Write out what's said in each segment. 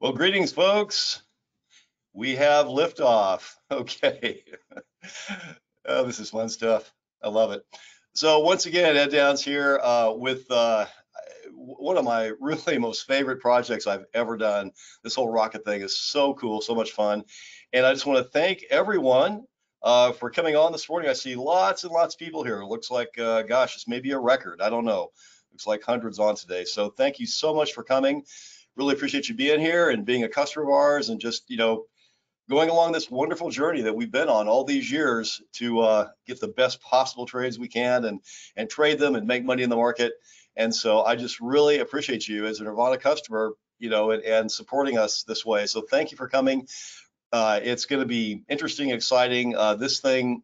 Well, greetings, folks. We have liftoff. Okay. oh, this is fun stuff. I love it. So once again, Ed Downs here uh, with uh, one of my really most favorite projects I've ever done. This whole rocket thing is so cool, so much fun. And I just want to thank everyone uh, for coming on this morning. I see lots and lots of people here. It looks like, uh, gosh, it's maybe a record. I don't know. Looks like hundreds on today. So thank you so much for coming really appreciate you being here and being a customer of ours and just, you know, going along this wonderful journey that we've been on all these years to uh, get the best possible trades we can and and trade them and make money in the market. And so I just really appreciate you as a Nirvana customer, you know, and, and supporting us this way. So thank you for coming. Uh, it's going to be interesting, exciting. Uh, this thing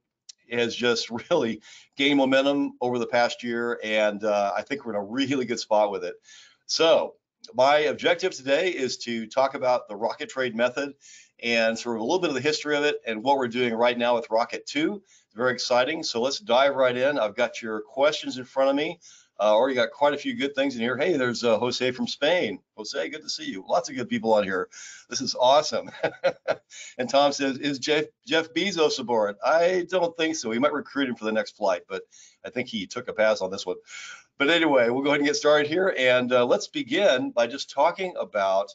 has just really gained momentum over the past year, and uh, I think we're in a really good spot with it. So my objective today is to talk about the rocket trade method and sort of a little bit of the history of it and what we're doing right now with Rocket 2. It's very exciting. So let's dive right in. I've got your questions in front of me. Uh, already got quite a few good things in here. Hey, there's uh, Jose from Spain. Jose, good to see you. Lots of good people on here. This is awesome. and Tom says, is Jeff, Jeff Bezos aboard? I don't think so. We might recruit him for the next flight, but I think he took a pass on this one. But anyway, we'll go ahead and get started here. And uh, let's begin by just talking about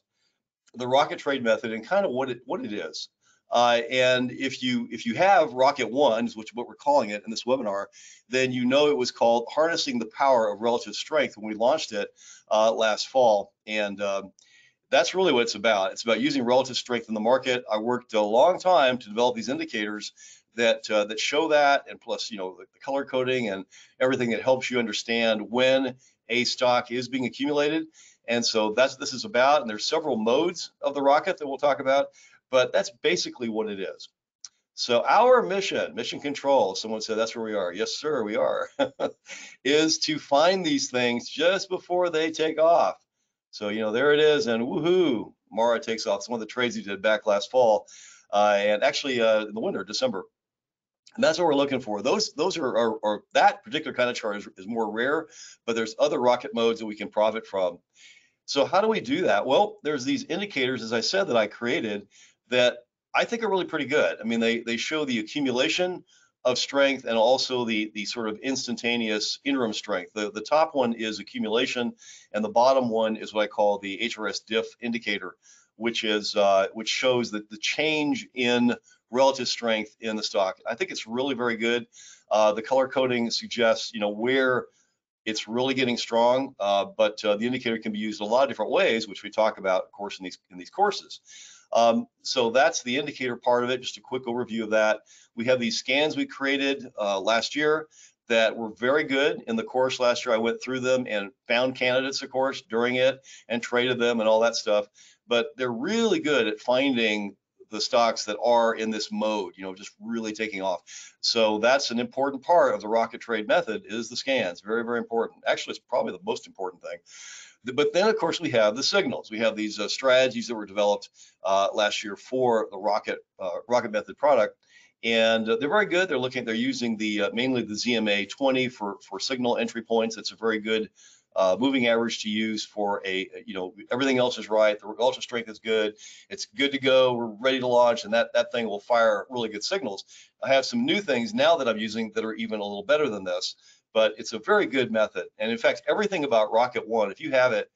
the rocket trade method and kind of what it what it is. Uh, and if you if you have Rocket One, which is what we're calling it in this webinar, then you know it was called harnessing the power of relative strength when we launched it uh, last fall. And um, that's really what it's about. It's about using relative strength in the market. I worked a long time to develop these indicators that uh, that show that, and plus, you know, the, the color coding and everything that helps you understand when a stock is being accumulated. And so that's this is about. And there's several modes of the rocket that we'll talk about, but that's basically what it is. So our mission, mission control, someone said that's where we are. Yes, sir, we are, is to find these things just before they take off. So, you know, there it is. And woohoo, Mara takes off. It's one of the trades he did back last fall. Uh, and actually uh, in the winter, December. And that's what we're looking for. Those those are, are, are that particular kind of chart is, is, more rare, but there's other rocket modes that we can profit from. So how do we do that? Well, there's these indicators, as I said, that I created that I think are really pretty good. I mean, they they show the accumulation of strength and also the the sort of instantaneous interim strength. The the top one is accumulation, and the bottom one is what I call the HRS diff indicator, which is uh, which shows that the change in relative strength in the stock. I think it's really very good. Uh, the color coding suggests, you know, where it's really getting strong, uh, but uh, the indicator can be used in a lot of different ways, which we talk about, of course, in these in these courses. Um, so that's the indicator part of it. Just a quick overview of that. We have these scans we created uh, last year that were very good in the course last year. I went through them and found candidates, of course, during it and traded them and all that stuff. But they're really good at finding the stocks that are in this mode, you know, just really taking off. So that's an important part of the rocket trade method is the scans, very, very important. Actually, it's probably the most important thing. But then, of course, we have the signals. We have these uh, strategies that were developed uh, last year for the rocket uh, rocket method product, and uh, they're very good. They're looking, they're using the uh, mainly the ZMA 20 for for signal entry points. It's a very good uh, moving average to use for a, you know, everything else is right. The ultra strength is good. It's good to go. We're ready to launch and that, that thing will fire really good signals. I have some new things now that I'm using that are even a little better than this, but it's a very good method. And in fact, everything about Rocket One, if you have it,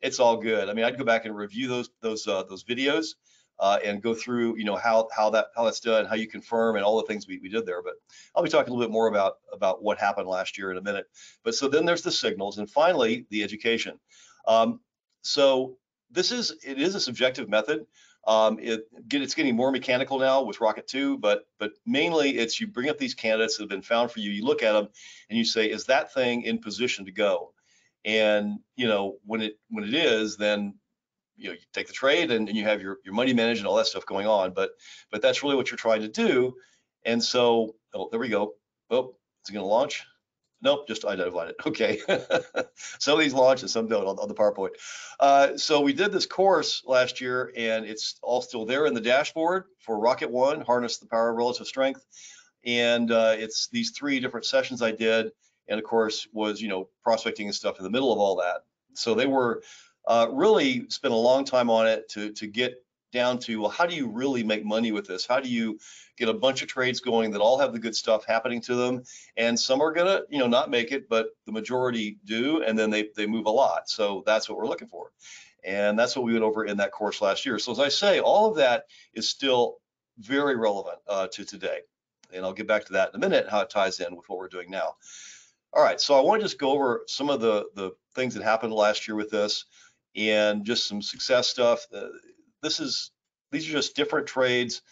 it's all good. I mean, I'd go back and review those, those, uh, those videos uh, and go through, you know, how how that how that's done, how you confirm, and all the things we, we did there. But I'll be talking a little bit more about about what happened last year in a minute. But so then there's the signals, and finally the education. Um, so this is it is a subjective method. Um, it, it's getting more mechanical now with Rocket 2, but but mainly it's you bring up these candidates that have been found for you. You look at them and you say, is that thing in position to go? And you know when it when it is, then you know you take the trade and, and you have your, your money managed and all that stuff going on but but that's really what you're trying to do. And so oh there we go. Oh is it going to launch? Nope just identified it. Okay. Some of these launch and some don't on, on the powerpoint. Uh, so we did this course last year and it's all still there in the dashboard for rocket one harness the power of relative strength. And uh, it's these three different sessions i did and of course was you know prospecting and stuff in the middle of all that. So they were uh, really spent a long time on it to, to get down to, well, how do you really make money with this? How do you get a bunch of trades going that all have the good stuff happening to them? And some are gonna, you know, not make it, but the majority do, and then they, they move a lot. So that's what we're looking for. And that's what we went over in that course last year. So as I say, all of that is still very relevant uh, to today. And I'll get back to that in a minute, how it ties in with what we're doing now. All right, so I want to just go over some of the, the things that happened last year with this and just some success stuff. Uh, this is, these are just different trades.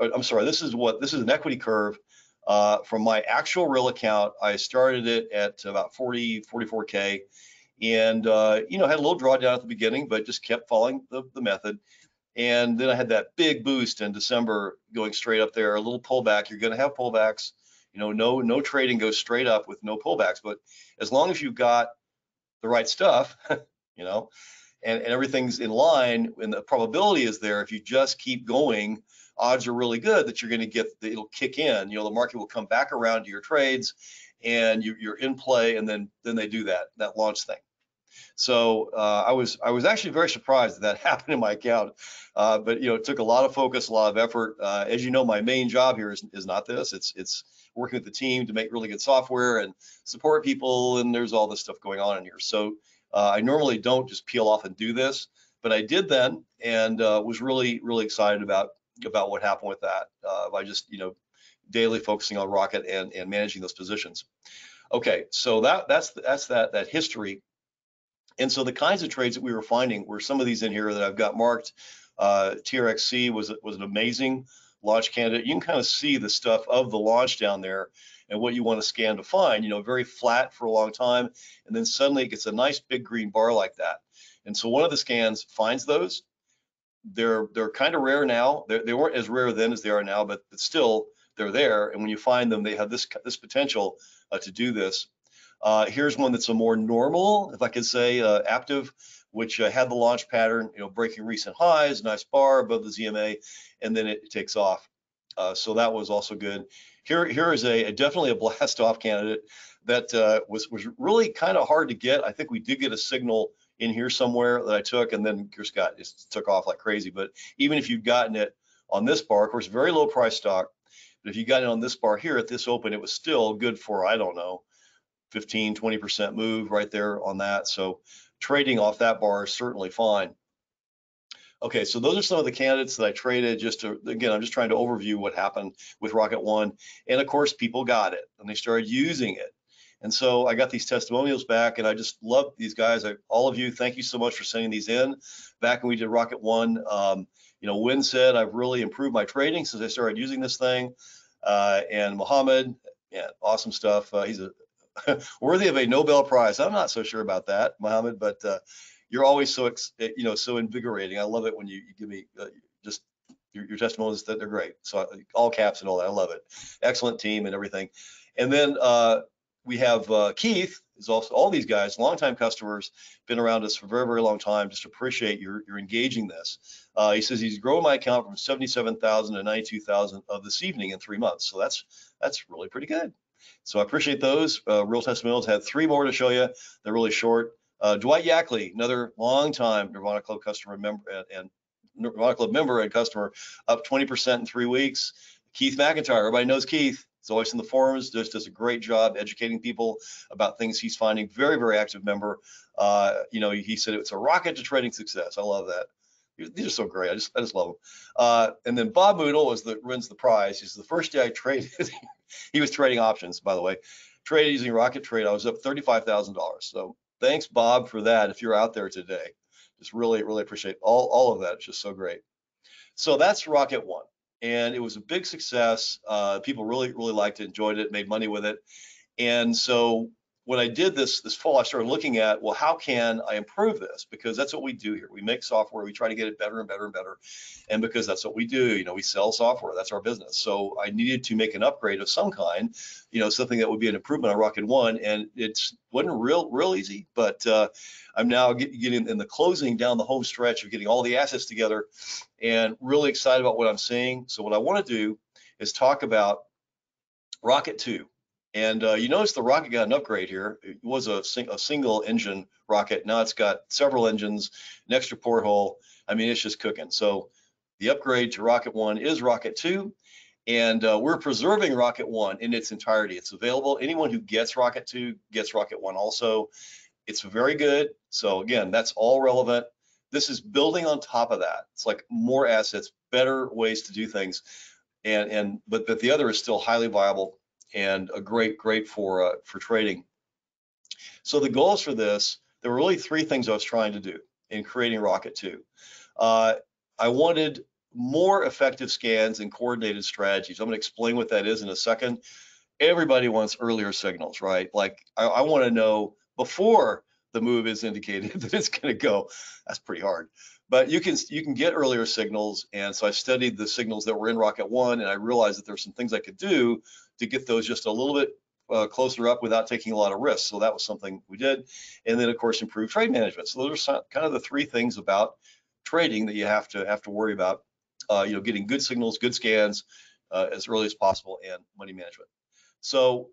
Uh, I'm sorry, this is what, this is an equity curve uh, from my actual real account. I started it at about 40, 44K and, uh, you know, had a little drawdown at the beginning, but just kept following the, the method. And then I had that big boost in December going straight up there, a little pullback. You're going to have pullbacks. You know, no no trading goes straight up with no pullbacks. But as long as you've got the right stuff, you know, and, and everything's in line and the probability is there, if you just keep going, odds are really good that you're going to get it'll kick in. You know, the market will come back around to your trades and you, you're in play, and then then they do that that launch thing. So uh, I was I was actually very surprised that, that happened in my account, uh, but you know it took a lot of focus, a lot of effort. Uh, as you know, my main job here is, is not this. It's it's working with the team to make really good software and support people, and there's all this stuff going on in here. So uh, I normally don't just peel off and do this, but I did then, and uh, was really really excited about about what happened with that uh, by just you know daily focusing on Rocket and and managing those positions. Okay, so that that's that's that that history and so the kinds of trades that we were finding were some of these in here that I've got marked. Uh, TRXC was was an amazing launch candidate. You can kind of see the stuff of the launch down there and what you want to scan to find. You know, very flat for a long time, and then suddenly it gets a nice big green bar like that. And so one of the scans finds those. They're they're kind of rare now. They're, they weren't as rare then as they are now, but, but still they're there. And when you find them, they have this this potential uh, to do this. Uh, here's one that's a more normal, if I could say, uh, which uh, had the launch pattern, you know, breaking recent highs, nice bar above the ZMA, and then it takes off. Uh, so that was also good. Here, here is a, a definitely a blast off candidate that uh, was was really kind of hard to get. I think we did get a signal in here somewhere that I took, and then Gear Scott just took off like crazy. But even if you've gotten it on this bar, of course, very low price stock. But if you got it on this bar here at this open, it was still good for I don't know 15, 20% move right there on that. So trading off that bar is certainly fine. Okay, so those are some of the candidates that I traded just to, again, I'm just trying to overview what happened with Rocket One. And of course, people got it and they started using it. And so I got these testimonials back and I just love these guys. I, all of you, thank you so much for sending these in. Back when we did Rocket One, um, you know, Win said, I've really improved my trading since I started using this thing. Uh, and Mohammed, yeah, awesome stuff. Uh, he's a worthy of a Nobel Prize. I'm not so sure about that, Mohammed, but uh, you're always so eh, you know so invigorating. I love it when you, you give me uh, just your, your, testimonies that they're great. So all caps and all that. I love it. Excellent team and everything. And then uh, we have uh, Keith is also all these guys, longtime customers, been around us for a very, very long time. Just appreciate your, your engaging this. Uh, he says he's grown my account from 77,000 to 92,000 of this evening in three months. So that's that's really pretty good. So I appreciate those. Uh, Real Testimonials had three more to show you. They're really short. Uh, Dwight Yackley, another long-time Nirvana Club customer member and, and Nirvana Club member and customer, up 20% in three weeks. Keith McIntyre, everybody knows Keith. He's always in the forums, just does a great job educating people about things he's finding. Very, very active member. Uh, you know, he said it's a rocket to trading success. I love that. These are so great. I just, I just love them. Uh, and then Bob Moodle was the wins the prize. He's the first day I traded. he was trading options, by the way. Traded using Rocket Trade. I was up thirty-five thousand dollars. So thanks, Bob, for that. If you're out there today, just really, really appreciate all all of that. It's just so great. So that's Rocket One, and it was a big success. Uh, people really, really liked it, enjoyed it, made money with it. And so when I did this this fall, I started looking at, well, how can I improve this? Because that's what we do here. We make software, we try to get it better and better and better. And because that's what we do, you know, we sell software, that's our business. So I needed to make an upgrade of some kind, you know, something that would be an improvement on Rocket One. And it's wasn't real, real easy, but uh, I'm now get, getting in the closing down the home stretch of getting all the assets together and really excited about what I'm seeing. So what I want to do is talk about Rocket 2 And uh, you notice the rocket got an upgrade here. It was a, sing a single engine rocket. Now it's got several engines, an extra porthole. I mean, it's just cooking. So the upgrade to Rocket One is Rocket Two. And uh, we're preserving Rocket One in its entirety. It's available. Anyone who gets Rocket Two gets Rocket One also. It's very good. So again, that's all relevant. This is building on top of that. It's like more assets, better ways to do things. And, and but, but the other is still highly viable and a great, great for, uh, for trading. So the goals for this, there were really three things I was trying to do in creating Rocket 2. Uh, I wanted more effective scans and coordinated strategies. I'm going to explain what that is in a second. Everybody wants earlier signals, right? Like I, I want to know before the move is indicated that it's going to go. That's pretty hard. But you can you can get earlier signals, and so I studied the signals that were in Rocket One, and I realized that there's some things I could do to get those just a little bit uh, closer up without taking a lot of risks. So that was something we did, and then of course improve trade management. So those are some, kind of the three things about trading that you have to have to worry about. Uh, you know, getting good signals, good scans uh, as early as possible, and money management. So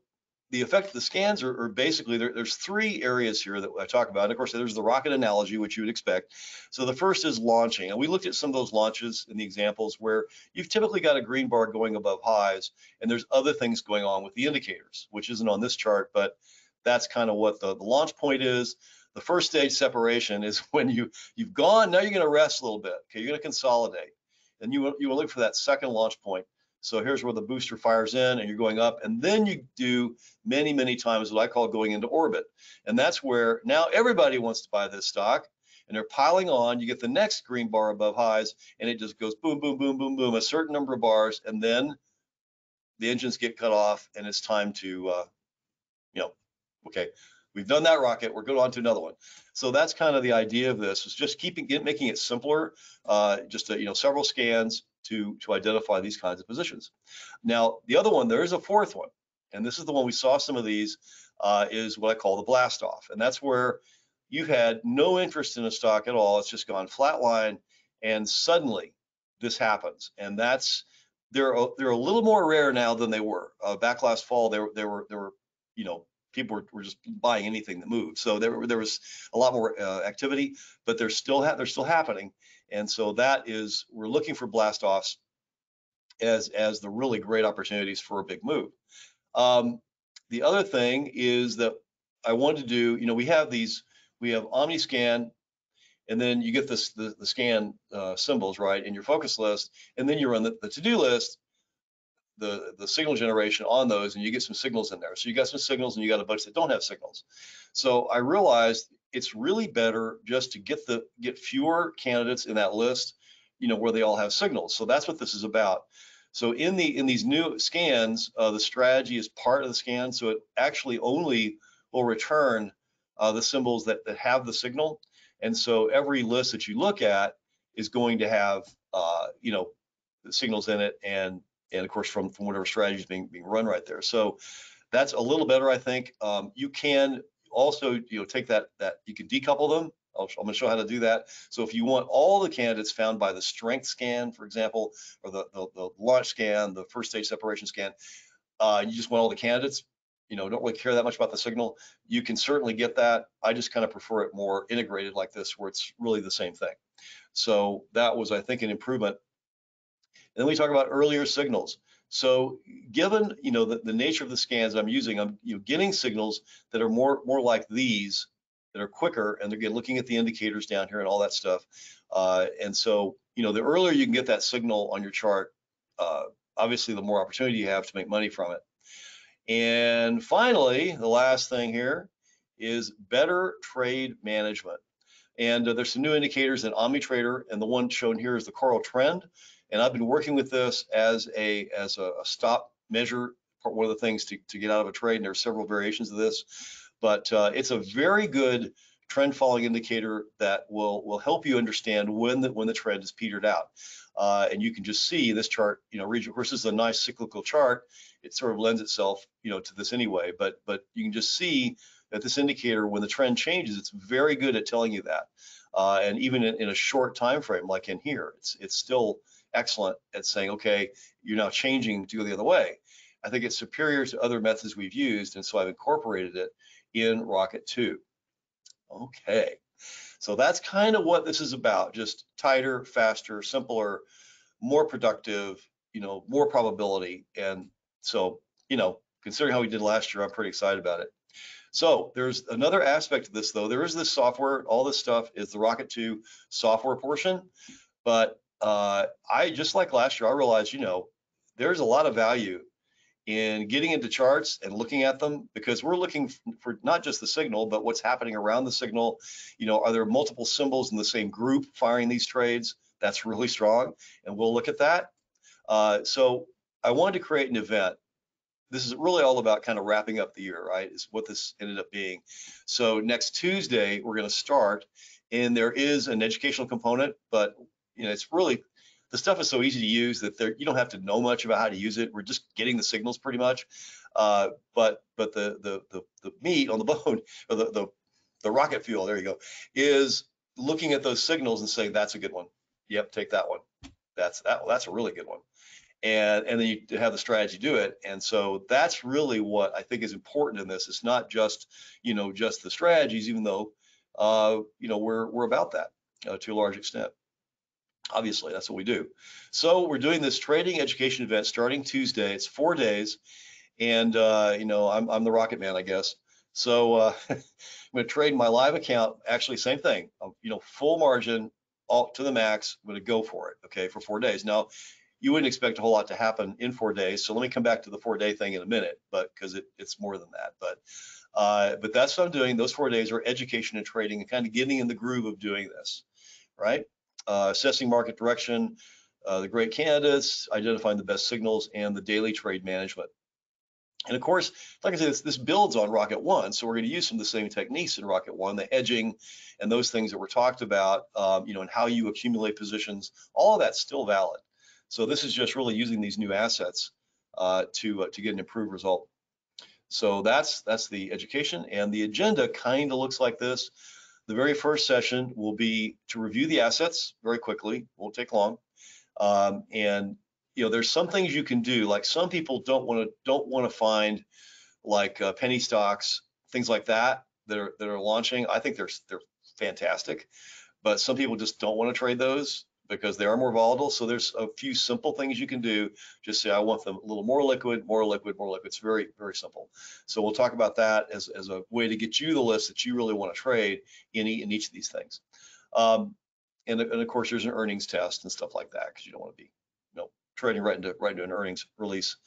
the effect of the scans are, are basically there, there's three areas here that I talk about. And of course, there's the rocket analogy, which you would expect. So the first is launching. And we looked at some of those launches in the examples where you've typically got a green bar going above highs, and there's other things going on with the indicators, which isn't on this chart, but that's kind of what the, the launch point is. The first stage separation is when you, you've gone, now you're going to rest a little bit. Okay, you're going to consolidate. And you, you will look for that second launch point. So here's where the booster fires in and you're going up. And then you do many, many times what I call going into orbit. And that's where now everybody wants to buy this stock and they're piling on. You get the next green bar above highs and it just goes boom, boom, boom, boom, boom, a certain number of bars. And then the engines get cut off and it's time to, uh, you know, okay, we've done that rocket. We're going on to another one. So that's kind of the idea of this is just keeping it, making it simpler, uh, just, a, you know, several scans, to, to identify these kinds of positions. Now, the other one, there is a fourth one, and this is the one we saw some of these, uh, is what I call the blast off. And that's where you had no interest in a stock at all. It's just gone flatline, and suddenly this happens. And that's, they're, they're a little more rare now than they were. Uh, back last fall, there, there were, there were, you know, people were, were just buying anything that moved. So there, there was a lot more uh, activity, but they're still, they're still happening. And so that is, we're looking for blast offs as, as the really great opportunities for a big move. Um, the other thing is that I wanted to do, you know, we have these, we have OmniScan, and then you get this the, the scan uh, symbols right in your focus list, and then you run the, the to-do list, the the signal generation on those, and you get some signals in there. So you got some signals, and you got a bunch that don't have signals. So I realized it's really better just to get the get fewer candidates in that list, you know, where they all have signals. So that's what this is about. So in the in these new scans, uh, the strategy is part of the scan. So it actually only will return uh, the symbols that, that have the signal. And so every list that you look at is going to have, uh, you know, signals in it and and of course from, from whatever strategy is being, being run right there. So that's a little better, I think. Um, you can also, you know, take that, that you can decouple them. i am going to show how to do that. So if you want all the candidates found by the strength scan, for example, or the, the, the launch scan, the first stage separation scan, uh, you just want all the candidates, you know, don't really care that much about the signal, you can certainly get that. I just kind of prefer it more integrated like this, where it's really the same thing. So that was, I think, an improvement. And then we talk about earlier signals. So given you know the, the nature of the scans I'm using, I'm you know, getting signals that are more more like these, that are quicker, and they're looking at the indicators down here and all that stuff. Uh, and so you know the earlier you can get that signal on your chart, uh, obviously the more opportunity you have to make money from it. And finally, the last thing here is better trade management. And uh, there's some new indicators in OmniTrader, and the one shown here is the Coral Trend. And I've been working with this as a as a, a stop measure, one of the things to, to get out of a trade. And there are several variations of this, but uh, it's a very good trend following indicator that will will help you understand when the when the trend is petered out. Uh, and you can just see this chart, you know, region versus a nice cyclical chart. It sort of lends itself, you know, to this anyway. But but you can just see that this indicator, when the trend changes, it's very good at telling you that. Uh, and even in, in, a short time frame, like in here, it's it's still excellent at saying, okay, you're now changing to go the other way. I think it's superior to other methods we've used, and so I've incorporated it in Rocket 2. Okay, so that's kind of what this is about, just tighter, faster, simpler, more productive, you know, more probability. And so, you know, considering how we did last year, I'm pretty excited about it. So there's another aspect of this though. There is this software, all this stuff is the Rocket 2 software portion. But uh, I, just like last year, I realized, you know, there's a lot of value in getting into charts and looking at them because we're looking for not just the signal, but what's happening around the signal. You know, are there multiple symbols in the same group firing these trades? That's really strong, and we'll look at that. Uh, so I wanted to create an event. This is really all about kind of wrapping up the year, right? Is what this ended up being. So next Tuesday we're going to start, and there is an educational component, but you know it's really the stuff is so easy to use that there you don't have to know much about how to use it. We're just getting the signals pretty much. Uh, but but the, the the the meat on the bone or the the the rocket fuel, there you go, is looking at those signals and saying that's a good one. Yep, take that one. That's that. That's a really good one. And and then you have the strategy do it. And so that's really what I think is important in this. It's not just you know just the strategies, even though uh, you know we're we're about that uh, to a large extent. Obviously, that's what we do. So we're doing this trading education event starting Tuesday. It's four days, and uh, you know I'm, I'm the rocket man, I guess. So uh, I'm going to trade my live account. Actually, same thing. Um, you know, full margin, all to the max. I'm going to go for it. Okay, for four days. Now, you wouldn't expect a whole lot to happen in four days. So let me come back to the four day thing in a minute, but because it, it's more than that. But uh, but that's what I'm doing. Those four days are education and trading and kind of getting in the groove of doing this, right? Uh, assessing market direction, uh, the great candidates, identifying the best signals, and the daily trade management. And of course, like I said, this, this, builds on Rocket One, so we're going to use some of the same techniques in Rocket One, the hedging and those things that were talked about, um, you know, and how you accumulate positions. All of that's still valid. So this is just really using these new assets uh, to uh, to get an improved result. So that's that's the education, and the agenda kind of looks like this. The very first session will be to review the assets very quickly, won't take long. Um, and you know, there's some things you can do. Like some people don't want to don't want to find like uh, penny stocks, things like that that are that are launching. I think they're they're fantastic, but some people just don't want to trade those because they are more volatile. So there's a few simple things you can do. Just say, I want them a little more liquid, more liquid, more liquid. It's very, very simple. So we'll talk about that as, as a way to get you the list that you really want to trade in, in each of these things. Um, and, and of course, there's an earnings test and stuff like that because you don't want to be you know, trading right into, right into an earnings release.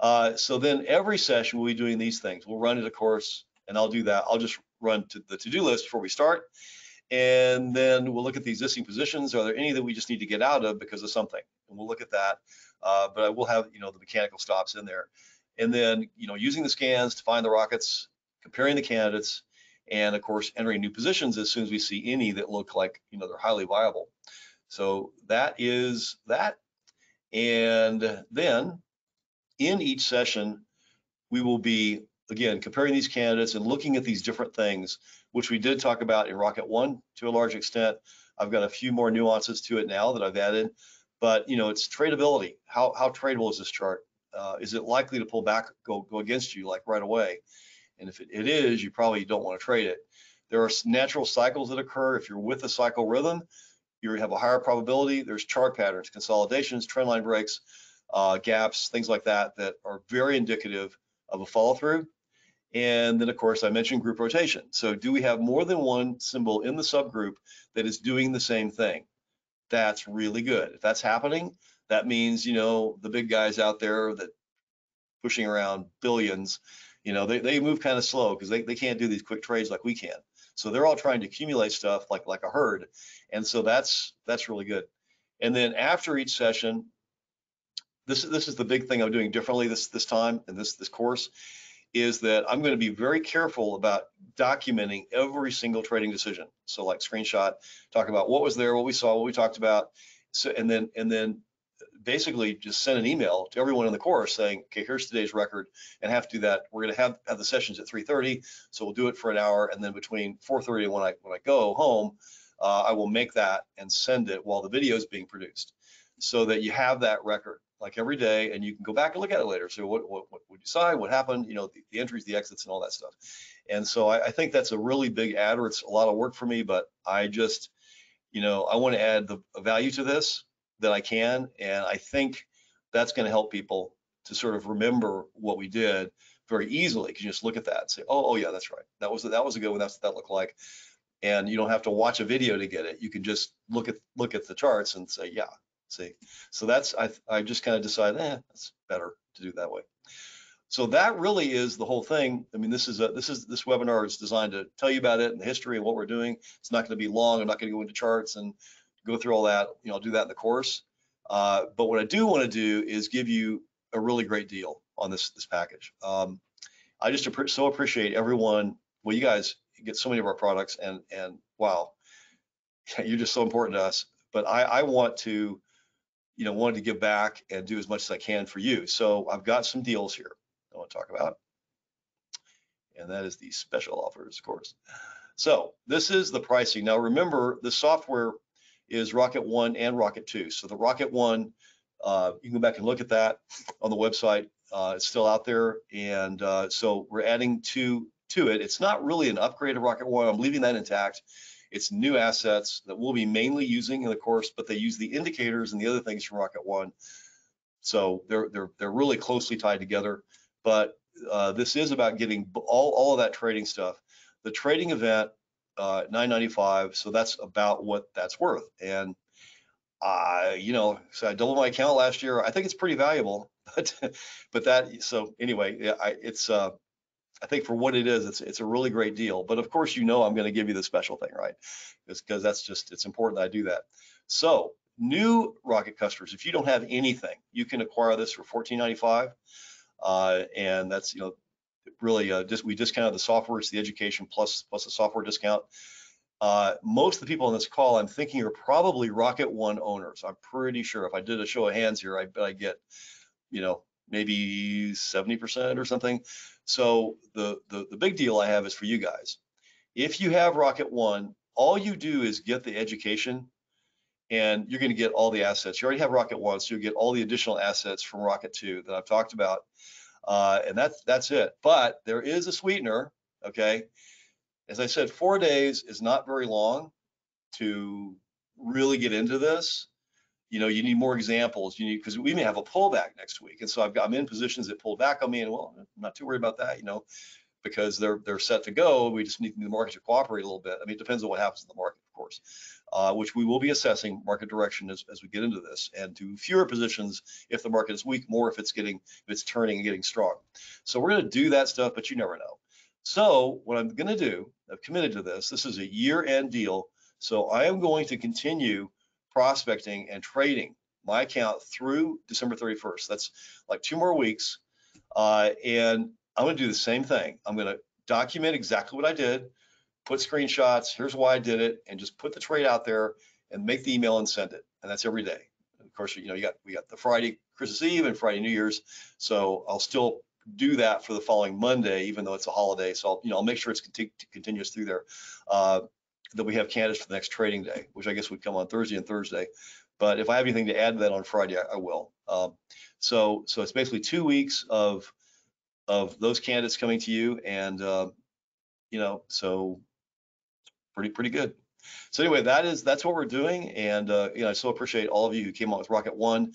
Uh, so then every session we'll be doing these things. We'll run it, of course, and I'll do that. I'll just run to the to-do list before we start and then we'll look at the existing positions. Are there any that we just need to get out of because of something? And we'll look at that. Uh, but I will have, you know, the mechanical stops in there. And then, you know, using the scans to find the rockets, comparing the candidates, and of course, entering new positions as soon as we see any that look like, you know, they're highly viable. So that is that. And then in each session, we will be, again, comparing these candidates and looking at these different things which we did talk about in Rocket One to a large extent. I've got a few more nuances to it now that I've added, but you know, it's tradability. How how tradable is this chart? Uh, is it likely to pull back, go go against you like right away? And if it, it is, you probably don't want to trade it. There are natural cycles that occur. If you're with a cycle rhythm, you have a higher probability. There's chart patterns, consolidations, trendline breaks, uh, gaps, things like that that are very indicative of a follow through. And then of course I mentioned group rotation. So do we have more than one symbol in the subgroup that is doing the same thing? That's really good. If that's happening, that means, you know, the big guys out there that pushing around billions, you know, they, they move kind of slow because they, they can't do these quick trades like we can. So they're all trying to accumulate stuff like like a herd. And so that's that's really good. And then after each session, this is this is the big thing I'm doing differently this this time in this this course is that I'm going to be very careful about documenting every single trading decision. So like screenshot, talk about what was there, what we saw, what we talked about. So, and then, and then basically just send an email to everyone in the course saying, okay, here's today's record and have to do that. We're going to have, have the sessions at 3.30. So we'll do it for an hour. And then between 4.30 and when I, when I go home, uh, I will make that and send it while the video is being produced so that you have that record like every day, and you can go back and look at it later. So what what, what would you decide? What happened? You know, the, the, entries, the exits, and all that stuff. And so I, I think that's a really big adder. It's a lot of work for me, but I just, you know, I want to add the value to this that I can, and I think that's going to help people to sort of remember what we did very easily. Because you just look at that and say, oh, oh yeah, that's right. That was that was a good one. That's what that looked like. And you don't have to watch a video to get it. You can just look at look at the charts and say, yeah, see. So that's I I just kind of decided, eh, that's better to do that way. So that really is the whole thing. I mean, this is a this is this webinar is designed to tell you about it and the history and what we're doing. It's not going to be long. I'm not going to go into charts and go through all that. You know, I'll do that in the course. Uh, but what I do want to do is give you a really great deal on this this package. Um, I just so appreciate everyone. Well, you guys get so many of our products, and and wow, you're just so important to us. But I, I want to, you know, wanted to give back and do as much as I can for you. So I've got some deals here I want to talk about, and that is the special offers, of course. So this is the pricing. Now remember, the software is Rocket One and Rocket Two. So the Rocket One, uh, you can go back and look at that on the website. Uh, it's still out there, and uh, so we're adding to to it. It's not really an upgrade of Rocket One. I'm leaving that intact. It's new assets that we'll be mainly using in the course, but they use the indicators and the other things from Rocket One. So they're they're they're really closely tied together. But uh, this is about getting all all of that trading stuff. The trading event, uh, 995. So that's about what that's worth. And I, you know, so I doubled my account last year. I think it's pretty valuable, but but that so anyway, I, it's uh, I think for what it is, it's it's a really great deal. But of course, you know, I'm going to give you the special thing, right? Because that's just it's important that I do that. So new Rocket customers, if you don't have anything, you can acquire this for 14.95, uh, and that's you know really uh, just we discounted the software. It's the education plus plus the software discount. Uh, most of the people on this call, I'm thinking, are probably Rocket One owners. I'm pretty sure. If I did a show of hands here, I bet I get, you know, maybe 70% or something. So the, the the big deal I have is for you guys. If you have Rocket One, all you do is get the education, and you're going to get all the assets. You already have Rocket One, so you'll get all the additional assets from Rocket Two that I've talked about, uh, and that's that's it. But there is a sweetener. Okay, as I said, four days is not very long to really get into this. You know, you need more examples. You need because we may have a pullback next week, and so I've got I'm in positions that pull back on me, and well, I'm not too worried about that. You know, because they're they're set to go. We just need the market to cooperate a little bit. I mean, it depends on what happens in the market, of course, uh, which we will be assessing market direction as, as we get into this, and to fewer positions if the market is weak, more if it's getting if it's turning and getting strong. So we're going to do that stuff, but you never know. So what I'm going to do, I've committed to this. This is a year-end deal. So I am going to continue prospecting and trading my account through December 31st. That's like two more weeks. Uh, and I'm going to do the same thing. I'm going to document exactly what I did, put screenshots, here's why I did it, and just put the trade out there and make the email and send it. And that's every day. And of course, you know, you got we got the Friday Christmas Eve and Friday New Year's. So I'll still do that for the following Monday, even though it's a holiday. So I'll, you know, I'll make sure it's conti continuous through there. Uh, that we have candidates for the next trading day, which I guess would come on Thursday and Thursday. But if I have anything to add to that on Friday, I, I will. Um, so, so it's basically two weeks of of those candidates coming to you, and uh, you know, so pretty pretty good. So anyway, that is that's what we're doing, and uh, you know, I so appreciate all of you who came on with Rocket One.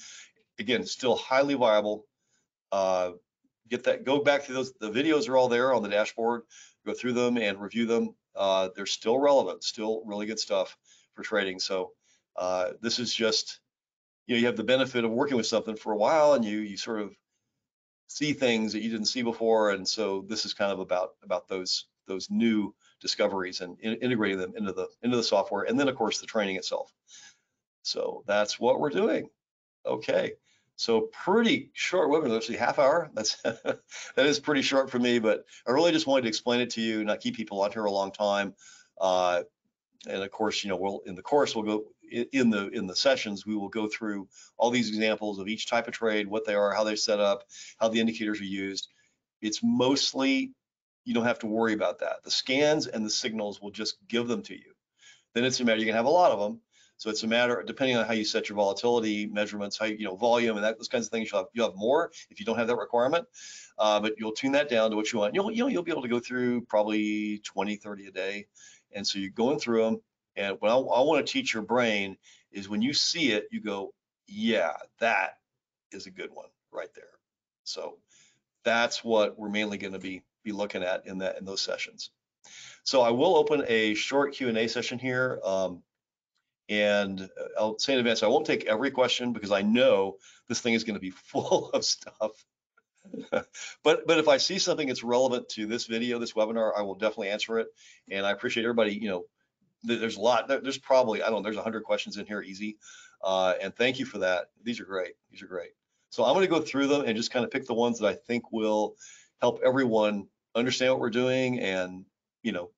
Again, still highly viable. Uh, get that go back to those the videos are all there on the dashboard go through them and review them uh, they're still relevant still really good stuff for trading. So uh, this is just you know you have the benefit of working with something for a while and you you sort of see things that you didn't see before. And so this is kind of about about those those new discoveries and in, integrating them into the into the software and then of course the training itself. So that's what we're doing. Okay so pretty short webinar, actually half hour. That's that is pretty short for me, but I really just wanted to explain it to you, not keep people on here a long time. Uh, and of course, you know, we'll in the course we'll go in the in the sessions we will go through all these examples of each type of trade, what they are, how they're set up, how the indicators are used. It's mostly you don't have to worry about that. The scans and the signals will just give them to you. Then it's a matter you can have a lot of them, So it's a matter, depending on how you set your volatility measurements, how, you know, volume and that, those kinds of things, you'll have, you'll have more if you don't have that requirement. Uh, but you'll tune that down to what you want. You'll, you know, you'll be able to go through probably 20, 30 a day. And so you're going through them. And what I, I want to teach your brain is when you see it, you go, yeah, that is a good one right there. So that's what we're mainly going to be be looking at in that in those sessions. So I will open a short Q&A session here. Um, and uh, I'll say in advance, I won't take every question because I know this thing is going to be full of stuff. but but if I see something that's relevant to this video, this webinar, I will definitely answer it. And I appreciate everybody, you know, there's a lot, there's probably, I don't know, there's a 100 questions in here easy. Uh, and thank you for that. These are great. These are great. So I'm going to go through them and just kind of pick the ones that I think will help everyone understand what we're doing and, you know,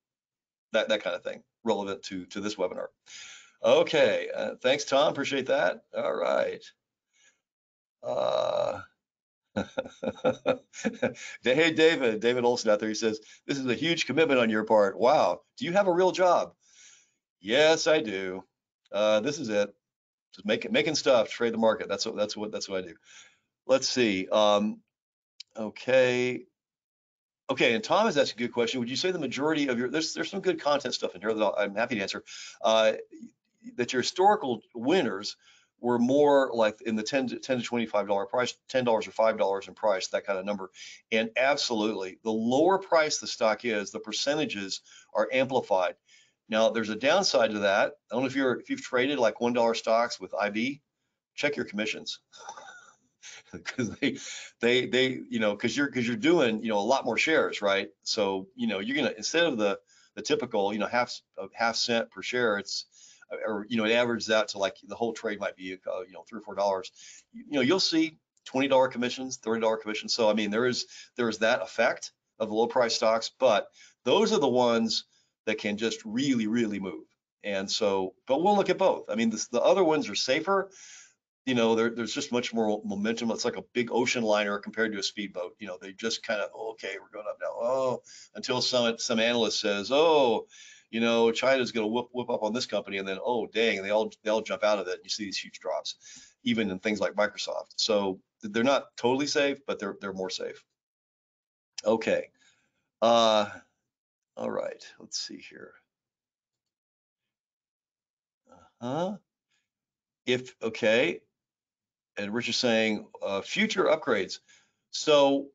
that, that kind of thing relevant to, to this webinar. Okay, uh, thanks, Tom. Appreciate that. All right. Uh, hey, David, David Olson out there, he says, this is a huge commitment on your part. Wow. Do you have a real job? Yes, I do. Uh, this is it. Just making making stuff, trade the market. That's what that's what that's what I do. Let's see. Um, okay. Okay, and Tom has asked a good question. Would you say the majority of your there's there's some good content stuff in here that i am happy to answer. Uh, that your historical winners were more like in the 10 to 10 to 25 dollar price, 10 dollars or five dollars in price, that kind of number. And absolutely, the lower price the stock is, the percentages are amplified. Now, there's a downside to that. I don't know if you're if you've traded like one dollar stocks with IB, check your commissions because they they they you know because you're because you're doing you know a lot more shares, right? So you know you're gonna instead of the the typical you know half half cent per share, it's or you know it averages out to like the whole trade might be uh, you know three or four dollars. You, know you'll see twenty dollar commissions, thirty dollar commissions. So I mean there is there is that effect of the low price stocks, but those are the ones that can just really, really move. And so, but we'll look at both. I mean, this, the other ones are safer. You know, there's just much more momentum. It's like a big ocean liner compared to a speedboat. You know, they just kind of, oh, okay, we're going up now. Oh, until some some analyst says, oh, you know, China's going to whoop up on this company, and then oh, dang, they all they all jump out of it. And you see these huge drops, even in things like Microsoft. So they're not totally safe, but they're they're more safe. Okay. Uh, all right, let's see here. Uh-huh. If, okay, and Rich is saying uh, future upgrades. So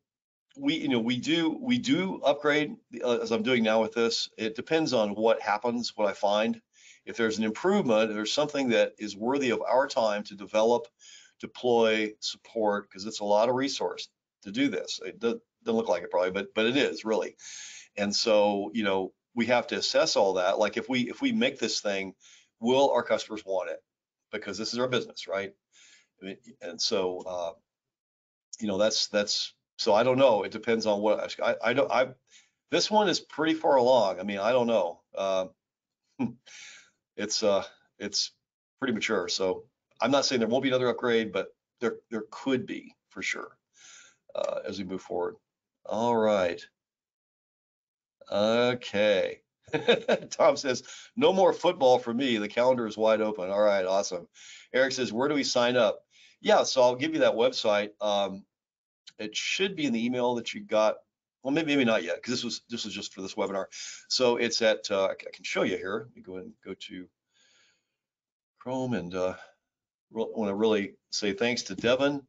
we, you know, we do we do upgrade uh, as I'm doing now with this. It depends on what happens, what I find. If there's an improvement, there's something that is worthy of our time to develop, deploy, support, because it's a lot of resource to do this. It doesn't look like it probably, but but it is really. And so, you know, we have to assess all that. Like if we if we make this thing, will our customers want it? Because this is our business, right? And so, uh, you know, that's that's. So I don't know. It depends on what I I don't I. This one is pretty far along. I mean, I don't know. Uh, it's uh it's pretty mature. So I'm not saying there won't be another upgrade, but there there could be for sure uh, as we move forward. All right. Okay. Tom says, no more football for me. The calendar is wide open. All right, awesome. Eric says, where do we sign up? Yeah, so I'll give you that website. Um, it should be in the email that you got. Well, maybe maybe not yet, because this was this was just for this webinar. So it's at uh, I can show you here. Let me go and go to Chrome and uh, want to really say thanks to Devin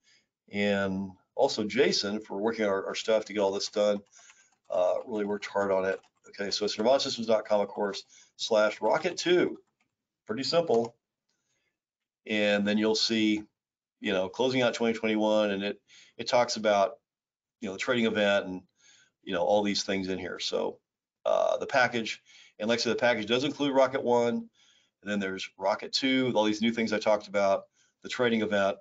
and also Jason for working our, our stuff to get all this done uh, really worked hard on it. Okay, so it's of course, slash rocket two. Pretty simple. And then you'll see, you know, closing out 2021, and it it talks about, you know, the trading event and, you know, all these things in here. So uh, the package, and like I said, the package does include Rocket One, and then there's Rocket Two, with all these new things I talked about, the trading event,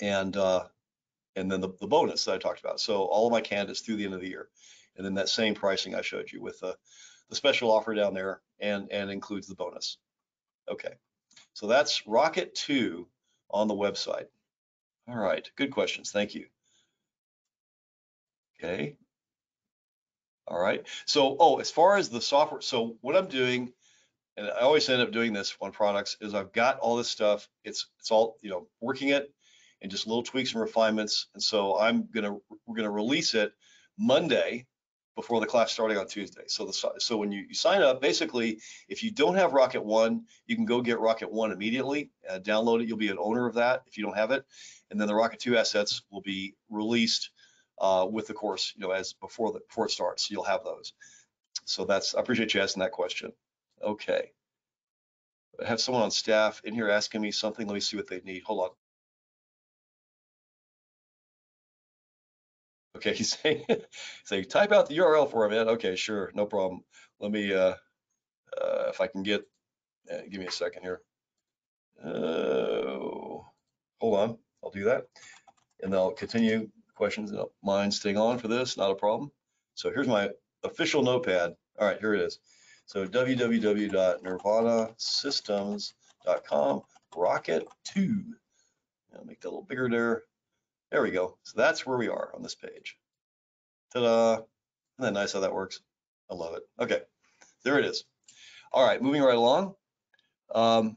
and uh, and then the, the bonus that I talked about. So all of my candidates through the end of the year. And then that same pricing I showed you with the, the special offer down there and, and includes the bonus. Okay, so that's Rocket 2 on the website. All right, good questions, thank you. Okay. All right, so, oh, as far as the software, so what I'm doing, and I always end up doing this on products, is I've got all this stuff. It's it's all you know, working it, and just little tweaks and refinements. And so I'm gonna we're gonna release it Monday before the class starting on Tuesday. So the so when you, you sign up, basically, if you don't have Rocket One, you can go get Rocket One immediately, uh, download it. You'll be an owner of that if you don't have it, and then the Rocket Two assets will be released uh, with the course, you know, as before the before it starts. You'll have those. So that's I appreciate you asking that question. Okay. I have someone on staff in here asking me something. Let me see what they need. Hold on. Okay, he's saying, say, type out the URL for him, man. Okay, sure, no problem. Let me, uh, uh, if I can get, uh, give me a second here. Uh, hold on, I'll do that. And I'll continue questions. Mind staying on for this, not a problem. So here's my official notepad. All right, here it is. So www.nirvanasystems.com, rocket two. I'll make that a little bigger there. There we go. So that's where we are on this page. Ta-da. Isn't that nice how that works? I love it. Okay, there it is. All right, moving right along. Um,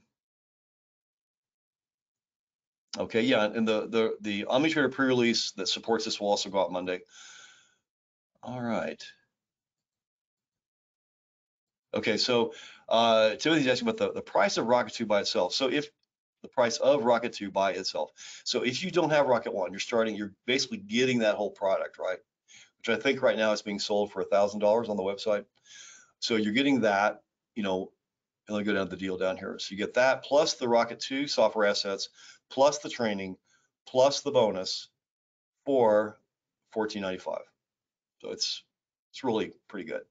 okay, yeah, and the the the OmniTrader pre-release that supports this will also go out Monday. All right. Okay, so uh, Timothy's asking about the, the price of Rocket 2 by itself. So if the price of Rocket 2 by itself. So if you don't have Rocket 1, you're starting, you're basically getting that whole product, right? Which I think right now is being sold for $1,000 on the website. So you're getting that, you know, and let me go down to the deal down here. So you get that plus the Rocket 2 software assets, plus the training, plus the bonus for 14.95. So it's it's really pretty good.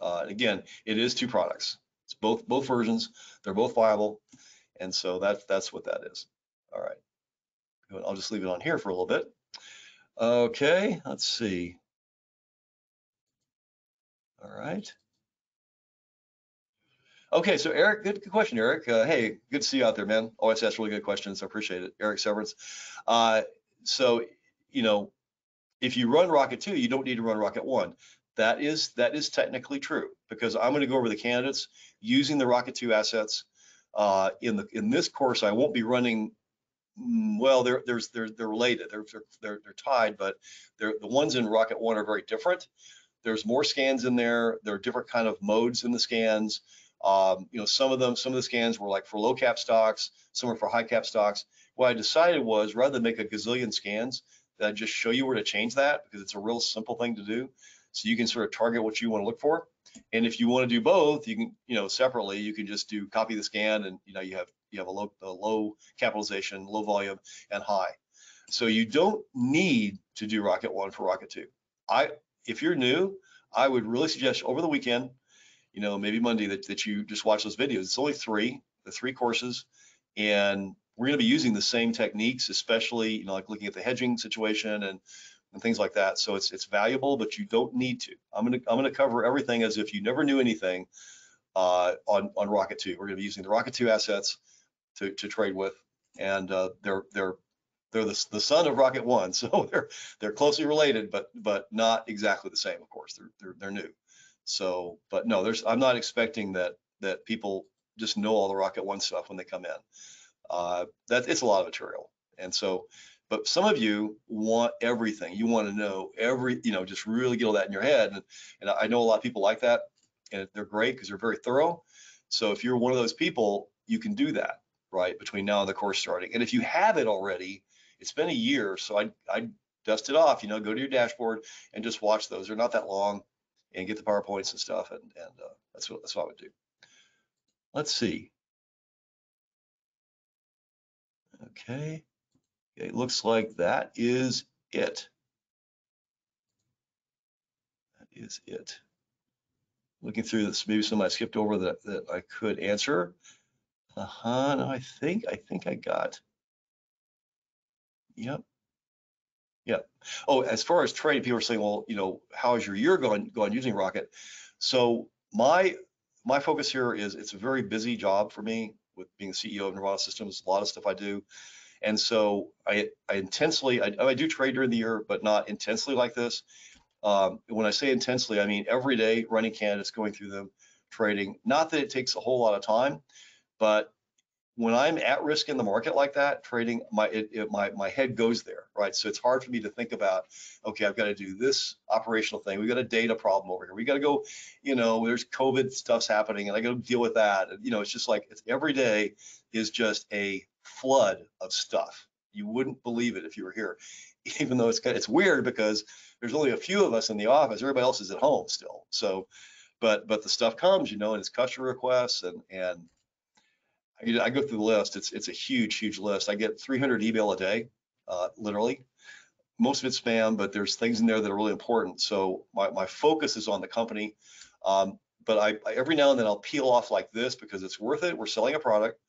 Uh, again, it is two products. It's both both versions. They're both viable. And so that's that's what that is. All right. I'll just leave it on here for a little bit. Okay, let's see. All right. Okay, so Eric, good, good question, Eric. Uh, hey, good to see you out there, man. Always ask really good questions. I appreciate it. Eric Severance. Uh, so, you know, if you run Rocket 2, you don't need to run Rocket 1. That is that is technically true because I'm going to go over the candidates using the Rocket 2 assets uh, in the in this course, I won't be running. Mm, well, they're there's they're they're related. They're they're they're tied, but they're the ones in Rocket One are very different. There's more scans in there. There are different kind of modes in the scans. Um, you know, some of them, some of the scans were like for low cap stocks, some are for high cap stocks. What I decided was rather than make a gazillion scans, that I'd just show you where to change that because it's a real simple thing to do. So you can sort of target what you want to look for. And if you want to do both, you can, you know, separately, you can just do copy the scan and, you know, you have, you have a low, a low capitalization, low volume and high. So you don't need to do Rocket One for Rocket Two. I, if you're new, I would really suggest over the weekend, you know, maybe Monday that, that you just watch those videos. It's only three, the three courses, and we're going to be using the same techniques, especially, you know, like looking at the hedging situation and and things like that. So it's it's valuable, but you don't need to. I'm gonna I'm gonna cover everything as if you never knew anything uh, on on Rocket 2. We're gonna be using the Rocket 2 assets to to trade with, and uh, they're they're they're the, the son of Rocket 1, so they're they're closely related, but but not exactly the same. Of course, they're they're they're new. So, but no, there's I'm not expecting that that people just know all the Rocket 1 stuff when they come in. Uh, that it's a lot of material, and so but some of you want everything. You want to know every, you know, just really get all that in your head. And, and I know a lot of people like that, and they're great because they're very thorough. So if you're one of those people, you can do that, right, between now and the course starting. And if you have it already, it's been a year, so I I dust it off. You know, go to your dashboard and just watch those. They're not that long, and get the powerpoints and stuff. And and uh, that's what that's what I would do. Let's see. Okay. Okay, looks like that is it. That is it. Looking through this, maybe some I skipped over that, that I could answer. Uh-huh, no, I think, I think I got. Yep. Yep. Oh, as far as trade, people are saying, well, you know, how is your year going, going using Rocket? So my my focus here is it's a very busy job for me with being the CEO of Nirvana Systems, a lot of stuff I do. And so I, I intensely, I, I, do trade during the year, but not intensely like this. Um, when I say intensely, I mean every day running candidates, going through them, trading. Not that it takes a whole lot of time, but when I'm at risk in the market like that, trading, my it, it, my my head goes there, right? So it's hard for me to think about, okay, I've got to do this operational thing. We've got a data problem over here. We got to go, you know, there's COVID stuff's happening, and I got to deal with that. And, you know, it's just like it's every day is just a flood of stuff. You wouldn't believe it if you were here, even though it's kind of, it's weird because there's only a few of us in the office. Everybody else is at home still. So, but but the stuff comes, you know, and it's customer requests and and I, go through the list. It's it's a huge, huge list. I get 300 email a day, uh, literally. Most of it's spam, but there's things in there that are really important. So my, my focus is on the company. Um, but I, I every now and then I'll peel off like this because it's worth it. We're selling a product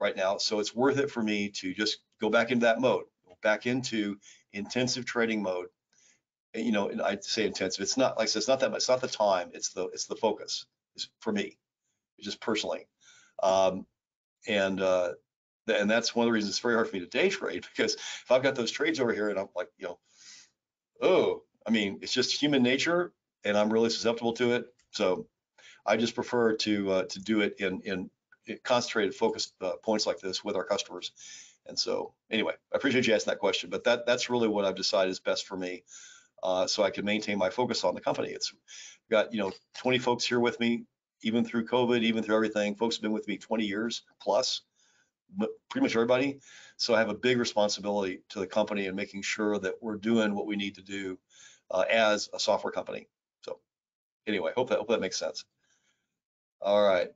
right now, so it's worth it for me to just go back into that mode, back into intensive trading mode. And, you know, and I say intensive. It's not like I said, it's not that much. It's not the time. It's the it's the focus. It's for me, just personally. Um, and uh, and that's one of the reasons it's very hard for me to day trade because if I've got those trades over here and I'm like, you know, oh, I mean, it's just human nature, and I'm really susceptible to it. So I just prefer to uh, to do it in in concentrated, focused uh, points like this with our customers. And so, anyway, I appreciate you asking that question, but that that's really what I've decided is best for me, uh, so I can maintain my focus on the company. It's got you know 20 folks here with me even through COVID, even through everything. Folks have been with me 20 years plus, pretty much everybody. So I have a big responsibility to the company and making sure that we're doing what we need to do uh, as a software company. So anyway, hope that hope that makes sense. All right.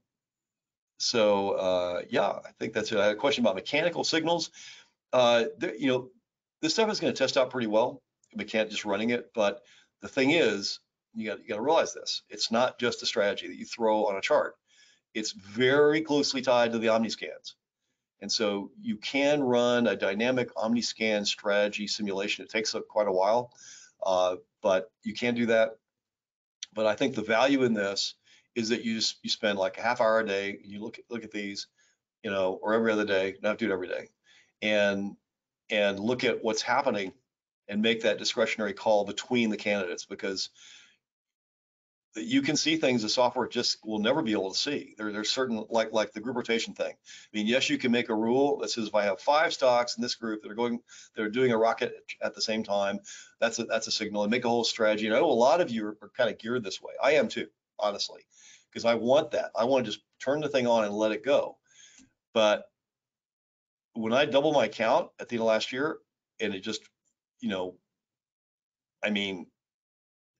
So uh, yeah, I think that's it. I had a question about mechanical signals. Uh, you know, this stuff is going to test out pretty well. We can't just running it, but the thing is, you got, to realize this. It's not just a strategy that you throw on a chart. It's very closely tied to the OmniScans. And so you can run a dynamic OmniScan strategy simulation. It takes quite a while, uh, but you can do that. But I think the value in this is that you just you spend like a half hour a day. You look at, look at these, you know, or every other day. Not do it every day, and and look at what's happening and make that discretionary call between the candidates because you can see things the software just will never be able to see. There, there's certain like like the group rotation thing. I mean, yes, you can make a rule that says if I have five stocks in this group that are going, that are doing a rocket at the same time, that's a that's a signal, and make a whole strategy. And I know a lot of you are, are kind of geared this way. I am too, honestly, because I want that. I want to just turn the thing on and let it go. But when I double my count at the end of last year, and it just, you know, I mean,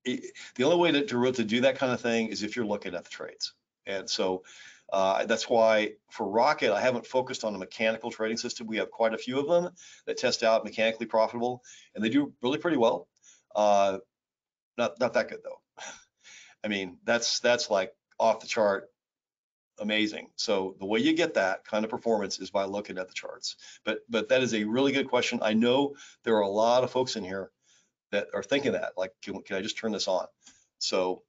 it, the only way to, to, to do that kind of thing is if you're looking at the trades. And so uh, that's why for Rocket, I haven't focused on a mechanical trading system. We have quite a few of them that test out mechanically profitable, and they do really pretty well. Uh, not not that good though. I mean, that's that's like off the chart, amazing. So the way you get that kind of performance is by looking at the charts. But but that is a really good question. I know there are a lot of folks in here that are thinking that like can, can i just turn this on so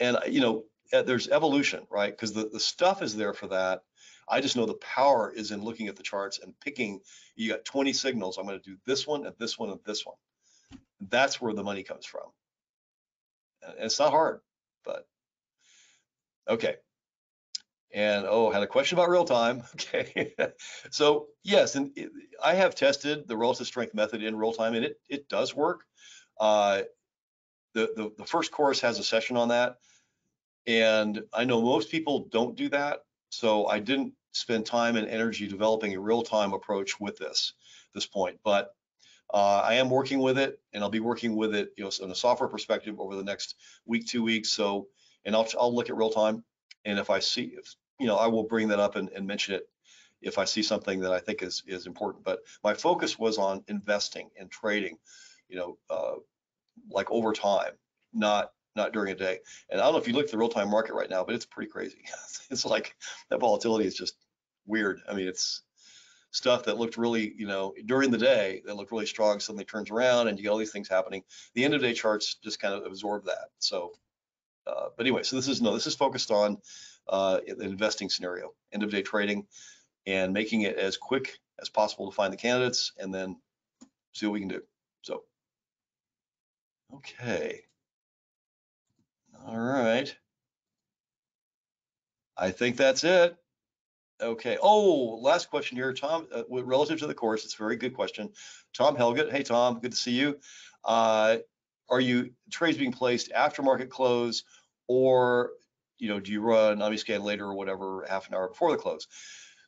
and you know uh, there's evolution right because the, the stuff is there for that i just know the power is in looking at the charts and picking you got 20 signals i'm going to do this one and this one and this one that's where the money comes from and it's not hard but okay and oh had a question about real time okay so yes and it, i have tested the relative strength method in real time and it it does work uh, the, the, the first course has a session on that. And I know most people don't do that. So I didn't spend time and energy developing a real-time approach with this, this point. But uh, I am working with it and I'll be working with it, you know, in a software perspective over the next week, two weeks. So, and I'll, I'll look at real time. And if I see, if, you know, I will bring that up and, and mention it if I see something that I think is, is important. But my focus was on investing and trading, you know, uh, like over time, not not during a day. And I don't know if you look at the real time market right now, but it's pretty crazy. it's like that volatility is just weird. I mean, it's stuff that looked really, you know, during the day that looked really strong suddenly turns around and you get all these things happening. The end of day charts just kind of absorb that. So, uh, but anyway, so this is no, this is focused on uh, the investing scenario, end of day trading, and making it as quick as possible to find the candidates and then see what we can do. So. Okay. All right. I think that's it. Okay. Oh, last question here, Tom, uh, relative to the course, it's a very good question. Tom Helgut. Hey, Tom, good to see you. Uh, are you trades being placed after market close or, you know, do you run OmniScan later or whatever, half an hour before the close?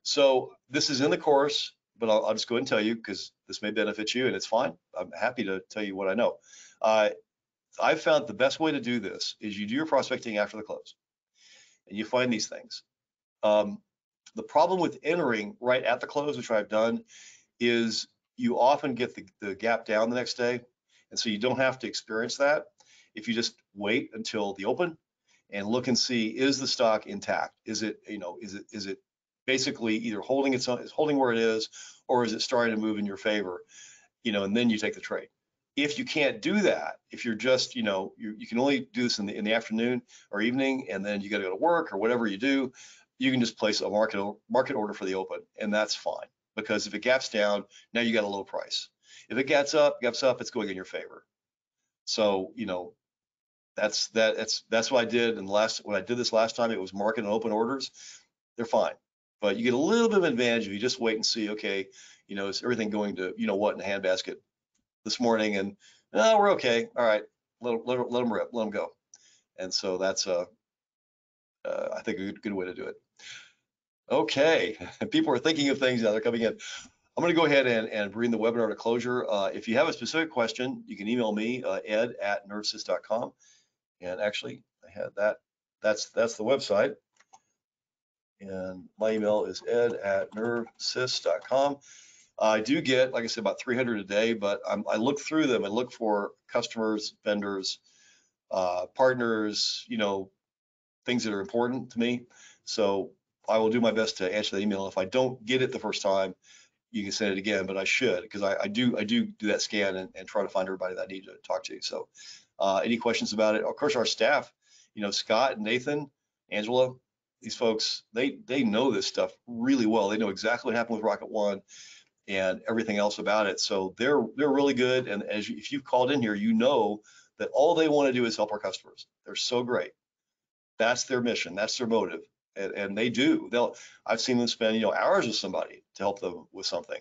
So this is in the course, but I'll, I'll just go ahead and tell you because this may benefit you and it's fine. I'm happy to tell you what I know. Uh, I've found the best way to do this is you do your prospecting after the close and you find these things. Um, the problem with entering right at the close, which I've done, is you often get the, the gap down the next day. And so you don't have to experience that if you just wait until the open and look and see is the stock intact? Is it, you know, is it is it basically either holding its own, is holding where it is, or is it starting to move in your favor? You know, and then you take the trade. If you can't do that, if you're just, you know, you, you can only do this in the in the afternoon or evening, and then you got to go to work or whatever you do, you can just place a market market order for the open, and that's fine because if it gaps down, now you got a low price. If it gets up, gaps up, it's going in your favor. So you know, that's that. That's that's what I did. And last when I did this last time, it was market and open orders. They're fine, but you get a little bit of advantage if you just wait and see. Okay, you know, is everything going to you know what in the handbasket this morning? And oh, we're okay. All right, let let, let them rip, let them go. And so that's a, uh, I think a good, good way to do it. Okay, people are thinking of things now. They're coming in. I'm going to go ahead and, and bring the webinar to closure. Uh, if you have a specific question, you can email me, uh, ed at nervsys.com. And actually, I had that. That's that's the website. And my email is ed at nervsys.com. I do get, like I said, about 300 a day, but I'm, i look through them and look for customers, vendors, uh, partners, you know, things that are important to me. So I will do my best to answer the email. If I don't get it the first time, you can send it again, but I should because I, I, do I do do that scan and, and, try to find everybody that I need to talk to. You so uh, any questions about it? Of course, our staff, you know, Scott, Nathan, Angela, these folks, they they know this stuff really well. They know exactly what happened with Rocket One and everything else about it. So they're they're really good. And as you, if you've called in here, you know that all they want to do is help our customers. They're so great. That's their mission. That's their motive and, and, they do. They'll. I've seen them spend you know hours with somebody to help them with something.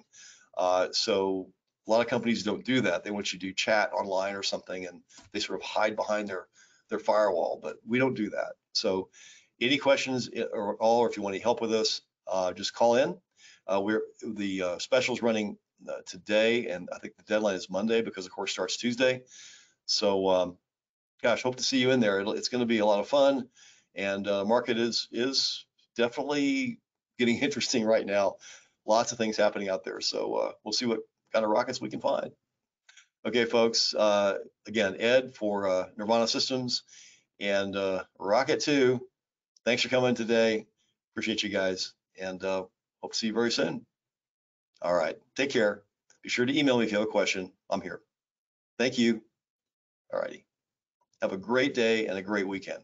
Uh, so a lot of companies don't do that. They want you to do chat online or something, and they sort of hide behind their their firewall. But we don't do that. So any questions eh, or all, or if you want any help with this, uh, just call in. Uh, we're the uh, specials running uh, today, and I think the deadline is Monday because the course starts Tuesday. So, um, gosh, hope to see you in there. It'll, it's going to be a lot of fun and uh, market is is definitely getting interesting right now. Lots of things happening out there, so uh, we'll see what kind of rockets we can find. Okay, folks. Uh, again, Ed for uh, Nirvana Systems and uh, Rocket 2. Thanks for coming today. Appreciate you guys, and uh, hope to see you very soon. All right, take care. Be sure to email me if you have a question. I'm here. Thank you. All righty. Have a great day and a great weekend.